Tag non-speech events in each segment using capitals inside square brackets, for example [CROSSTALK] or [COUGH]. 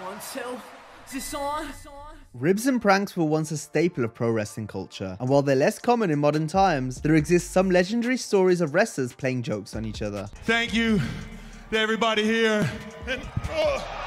One, two. This on? Ribs and pranks were once a staple of pro wrestling culture, and while they're less common in modern times, there exist some legendary stories of wrestlers playing jokes on each other. Thank you to everybody here. And, oh.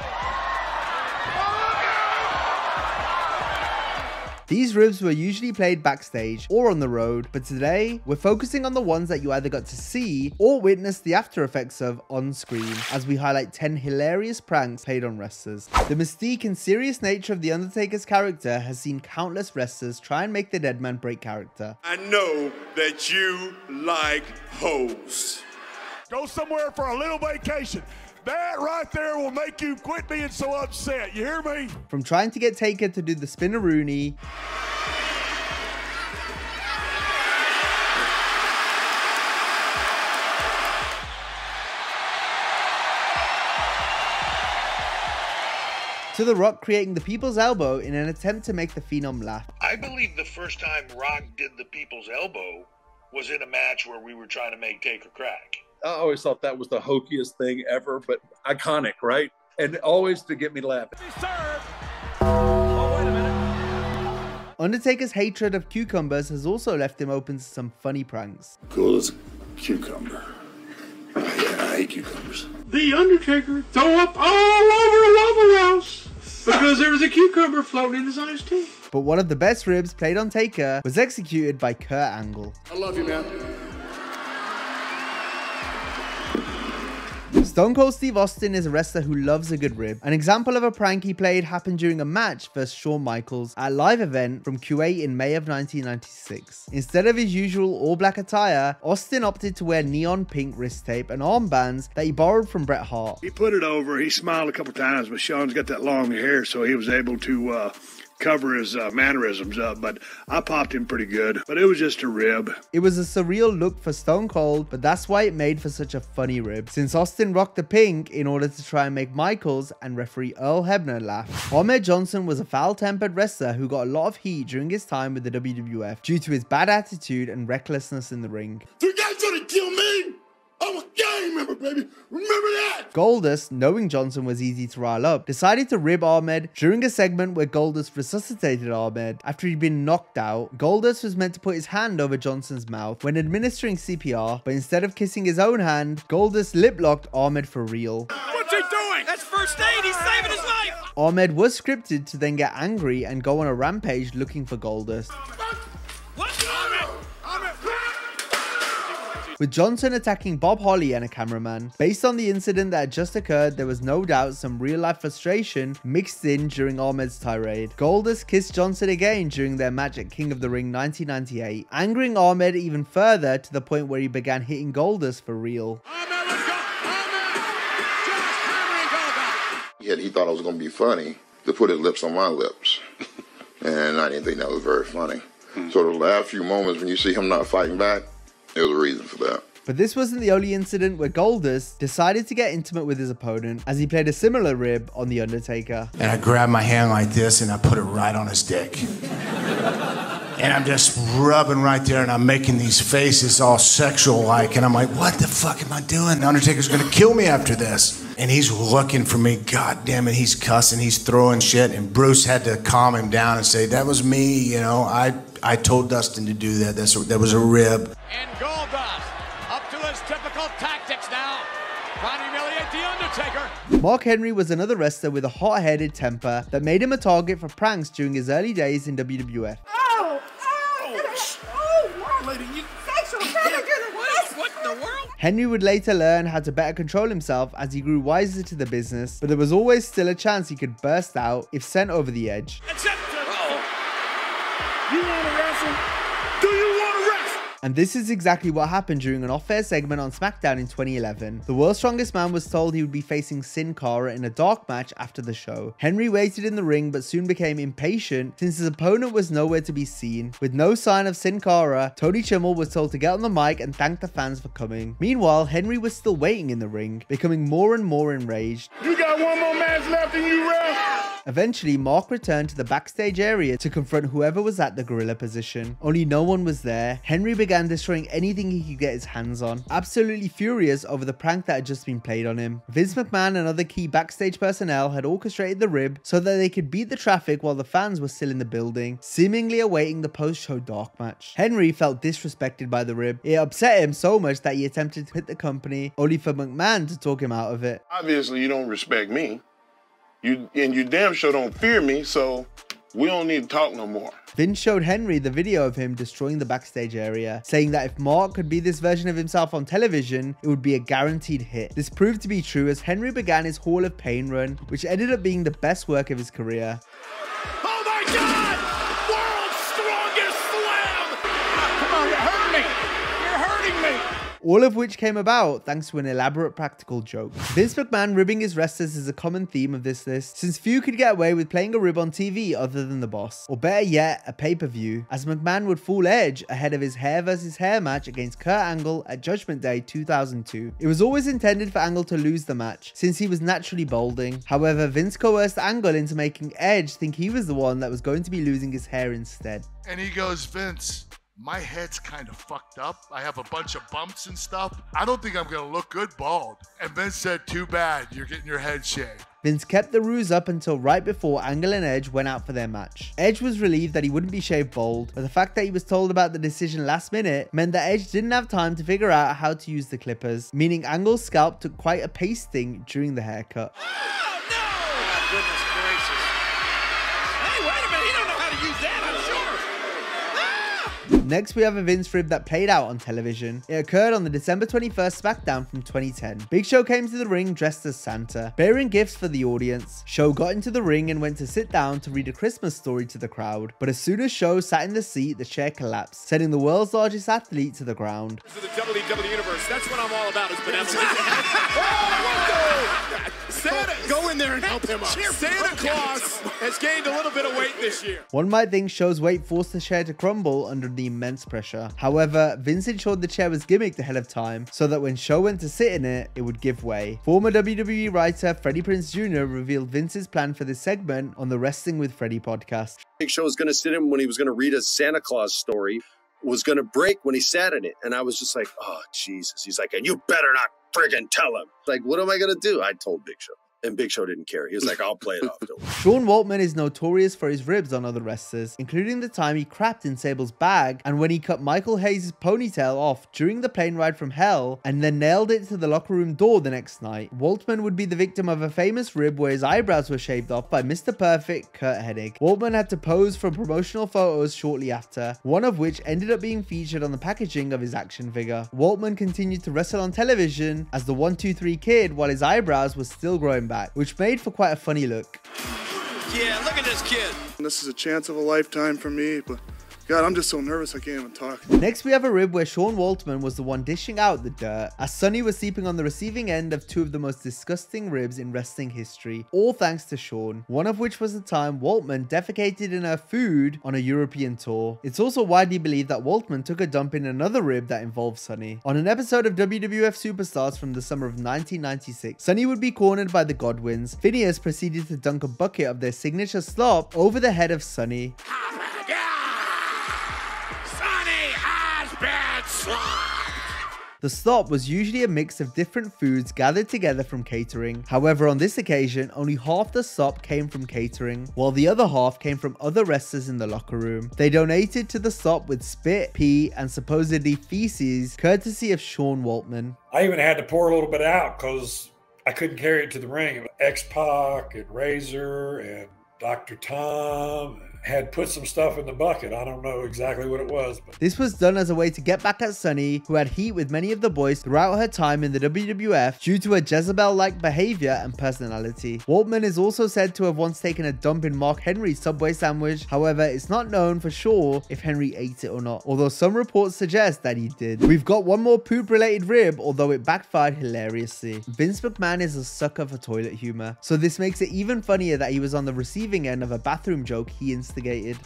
These ribs were usually played backstage or on the road, but today we're focusing on the ones that you either got to see or witness the after effects of on screen as we highlight 10 hilarious pranks played on wrestlers. The mystique and serious nature of The Undertaker's character has seen countless wrestlers try and make the dead man break character. I know that you like hoes. Go somewhere for a little vacation. That right there will make you quit being so upset. You hear me? From trying to get Taker to do the spinneroonie, to The Rock creating the People's Elbow in an attempt to make the Phenom laugh. I believe the first time Rock did the People's Elbow was in a match where we were trying to make Taker crack. I always thought that was the hokiest thing ever, but iconic, right? And always to get me laughing. Oh, Undertaker's hatred of cucumbers has also left him open to some funny pranks. Cool as a cucumber. Yeah, I hate cucumbers. The Undertaker threw up all over Waffle House because there was a cucumber floating in his iced tea. But one of the best ribs played on Taker was executed by Kurt Angle. I love you, man. Stone Cold Steve Austin is a wrestler who loves a good rib. An example of a prank he played happened during a match versus Shawn Michaels at a live event from Kuwait in May of 1996. Instead of his usual all-black attire, Austin opted to wear neon pink wrist tape and armbands that he borrowed from Bret Hart. He put it over. He smiled a couple times, but Shawn's got that long hair, so he was able to uh, cover his uh, mannerisms up. But I popped him pretty good. But it was just a rib. It was a surreal look for Stone Cold, but that's why it made for such a funny rib. Since Austin rocked the pink in order to try and make Michaels and referee Earl Hebner laugh. Ahmed Johnson was a foul-tempered wrestler who got a lot of heat during his time with the WWF due to his bad attitude and recklessness in the ring. You guys trying to kill me? I'm a gang member, baby. Remember that? Goldust, knowing Johnson was easy to rile up, decided to rib Ahmed during a segment where Goldust resuscitated Ahmed after he'd been knocked out. Goldust was meant to put his hand over Johnson's mouth when administering CPR, but instead of kissing his own hand, Goldust lip-locked Ahmed for real. What's he doing? That's first aid. He's saving his life. Ahmed was scripted to then get angry and go on a rampage looking for Goldust. With Johnson attacking Bob Holly and a cameraman. Based on the incident that had just occurred, there was no doubt some real life frustration mixed in during Ahmed's tirade. Goldust kissed Johnson again during their match at King of the Ring 1998, angering Ahmed even further to the point where he began hitting Goldust for real. Yet he thought it was going to be funny to put his lips on my lips. [LAUGHS] and I didn't think that was very funny. Hmm. So the last few moments when you see him not fighting back, there's a reason for that. But this wasn't the only incident where Goldust decided to get intimate with his opponent as he played a similar rib on The Undertaker. And I grab my hand like this and I put it right on his dick. And I'm just rubbing right there and I'm making these faces all sexual like. And I'm like, what the fuck am I doing? The Undertaker's gonna kill me after this. And he's looking for me. God damn it, he's cussing, he's throwing shit. And Bruce had to calm him down and say, that was me, you know. I, I told Dustin to do that. That's, that was a rib. And Goldust up to his typical tactics now. Trying to humiliate The Undertaker. Mark Henry was another wrestler with a hot-headed temper that made him a target for pranks during his early days in WWF. Oh, oh, oh, lady, you sexual predator. What? What in the world? Henry would later learn how to better control himself as he grew wiser to the business, but there was always still a chance he could burst out if sent over the edge. You want to wrestle? And this is exactly what happened during an off-air segment on SmackDown in 2011. The World's Strongest Man was told he would be facing Sin Cara in a dark match after the show. Henry waited in the ring but soon became impatient since his opponent was nowhere to be seen. With no sign of Sin Cara, Tony Chimel was told to get on the mic and thank the fans for coming. Meanwhile, Henry was still waiting in the ring, becoming more and more enraged. You got one more match left you? Eventually, Mark returned to the backstage area to confront whoever was at the gorilla position. Only no one was there. Henry began destroying anything he could get his hands on, absolutely furious over the prank that had just been played on him. Vince McMahon and other key backstage personnel had orchestrated the rib so that they could beat the traffic while the fans were still in the building, seemingly awaiting the post-show dark match. Henry felt disrespected by the rib. It upset him so much that he attempted to quit the company, only for McMahon to talk him out of it. Obviously, you don't respect me. You and you damn sure don't fear me, so we don't need to talk no more. Vince showed Henry the video of him destroying the backstage area, saying that if Mark could be this version of himself on television, it would be a guaranteed hit. This proved to be true as Henry began his Hall of Pain run, which ended up being the best work of his career. Oh my God! World's strongest slam! Come on, you're hurting me! You're hurting me! All of which came about thanks to an elaborate practical joke. Vince McMahon ribbing his wrestlers is a common theme of this list, since few could get away with playing a rib on TV other than the boss, or better yet, a pay-per-view, as McMahon would fool Edge ahead of his hair versus hair match against Kurt Angle at Judgment Day 2002. It was always intended for Angle to lose the match, since he was naturally balding. However, Vince coerced Angle into making Edge think he was the one that was going to be losing his hair instead. And he goes, Vince, my head's kind of fucked up. I have a bunch of bumps and stuff. I don't think I'm gonna look good bald. And Vince said, Too bad, you're getting your head shaved. Vince kept the ruse up until right before Angle and Edge went out for their match. Edge was relieved that he wouldn't be shaved bald, but the fact that he was told about the decision last minute meant that Edge didn't have time to figure out how to use the clippers, meaning Angle's scalp took quite a pasting during the haircut. Oh no! Next, we have a Vince rib that played out on television. It occurred on the December 21st SmackDown from 2010. Big Show came to the ring dressed as Santa, bearing gifts for the audience. Show got into the ring and went to sit down to read a Christmas story to the crowd. But as soon as Show sat in the seat, the chair collapsed, sending the world's largest athlete to the ground. To the WWE Universe, that's what I'm all about is [LAUGHS] benevolence. Santa, go in there and help him up. Santa Claus has gained a little bit of weight this year. One might think Show's weight forced the chair to crumble under the immense pressure. However, Vince ensured the chair was gimmicked ahead of time so that when Show went to sit in it, it would give way. Former WWE writer Freddie Prinze Jr. revealed Vince's plan for this segment on the Wrestling with Freddie podcast. Big Show was going to sit in when he was going to read a Santa Claus story, was going to break when he sat in it. And I was just like, oh, Jesus. He's like, and you better not friggin' tell him. Like, what am I going to do? I told Big Show. And Big Show didn't care. He was like, I'll play it off. Sean Waltman is notorious for his ribs on other wrestlers, including the time he crapped in Sable's bag and when he cut Michael Hayes' ponytail off during the plane ride from hell and then nailed it to the locker room door the next night. Waltman would be the victim of a famous rib where his eyebrows were shaved off by Mr. Perfect Curt Hennig. Waltman had to pose for promotional photos shortly after, one of which ended up being featured on the packaging of his action figure. Waltman continued to wrestle on television as the 123 kid while his eyebrows were still growing back, which made for quite a funny look. Yeah, look at this kid. This is a chance of a lifetime for me, but God, I'm just so nervous I can't even talk. Next, we have a rib where Sean Waltman was the one dishing out the dirt, as Sunny was sleeping on the receiving end of two of the most disgusting ribs in wrestling history, all thanks to Sean, one of which was the time Waltman defecated in her food on a European tour. It's also widely believed that Waltman took a dump in another rib that involved Sunny. On an episode of WWF Superstars from the summer of 1996, Sunny would be cornered by the Godwins. Phineas proceeded to dunk a bucket of their signature slop over the head of Sonny. The slop was usually a mix of different foods gathered together from catering. However, on this occasion, only half the slop came from catering, while the other half came from other wrestlers in the locker room. They donated to the slop with spit, pee, and supposedly feces, courtesy of Sean Waltman. I even had to pour a little bit out because I couldn't carry it to the ring. X Pac and Razor and Dr. Tom had put some stuff in the bucket. I don't know exactly what it was, but This was done as a way to get back at Sunny, who had heat with many of the boys throughout her time in the WWF due to her Jezebel-like behavior and personality. Waltman is also said to have once taken a dump in Mark Henry's Subway sandwich, however, it's not known for sure if Henry ate it or not, although some reports suggest that he did. We've got one more poop-related rib, although it backfired hilariously. Vince McMahon is a sucker for toilet humor, so this makes it even funnier that he was on the receiving end of a bathroom joke he instigated.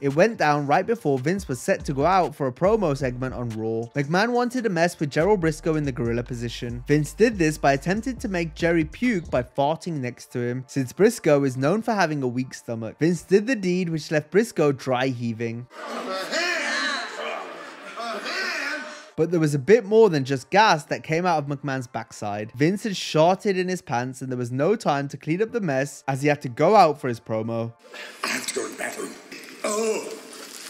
It went down right before Vince was set to go out for a promo segment on Raw. McMahon wanted to mess with Gerald Brisco in the gorilla position. Vince did this by attempting to make Jerry puke by farting next to him, since Brisco is known for having a weak stomach. Vince did the deed which left Briscoe dry heaving. But there was a bit more than just gas that came out of McMahon's backside. Vince had sharted in his pants and there was no time to clean up the mess as he had to go out for his promo. I have to go to the bathroom. Oh,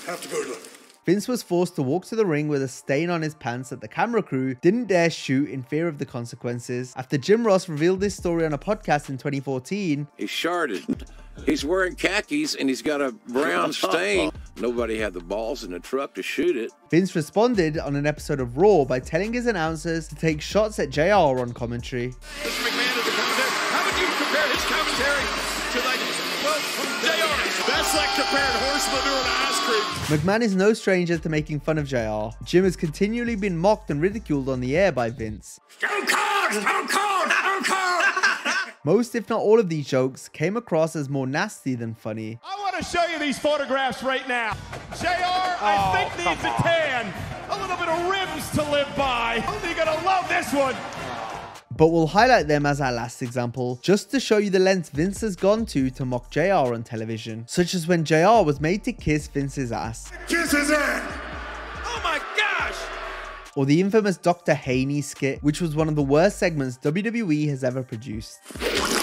I have to go to the. Vince was forced to walk to the ring with a stain on his pants that the camera crew didn't dare shoot in fear of the consequences. After Jim Ross revealed this story on a podcast in 2014, He sharded. He's wearing khakis and he's got a brown stain. Nobody had the balls in the truck to shoot it. Vince responded on an episode of Raw by telling his announcers to take shots at JR on commentary. How would you compare his commentary to like, well, JR? That's like comparing horse manure to ice cream. McMahon is no stranger to making fun of JR. Jim has continually been mocked and ridiculed on the air by Vince. Stone Cold! Stone Cold! Stone Cold! [LAUGHS] Most, if not all of these jokes, came across as more nasty than funny. I want to show you these photographs right now. JR, I oh, think needs a tan. A little bit of rims to live by. You're going to love this one. But we'll highlight them as our last example, just to show you the lengths Vince has gone to to mock JR on television, such as when JR was made to kiss Vince's ass, Kiss his ass. Oh my gosh! or the infamous Dr. Heiney skit, which was one of the worst segments WWE has ever produced. Oh,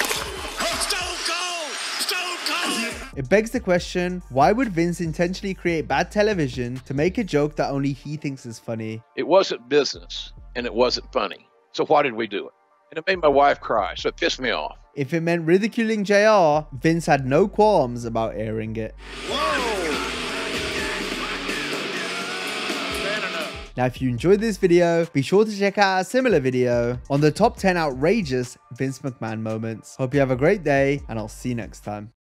it begs the question, why would Vince intentionally create bad television to make a joke that only he thinks is funny? It wasn't business and it wasn't funny. So why did we do it? And it made my wife cry, so it pissed me off. If it meant ridiculing JR, Vince had no qualms about airing it. Now, if you enjoyed this video, be sure to check out a similar video on the top 10 outrageous Vince McMahon moments. Hope you have a great day, and I'll see you next time.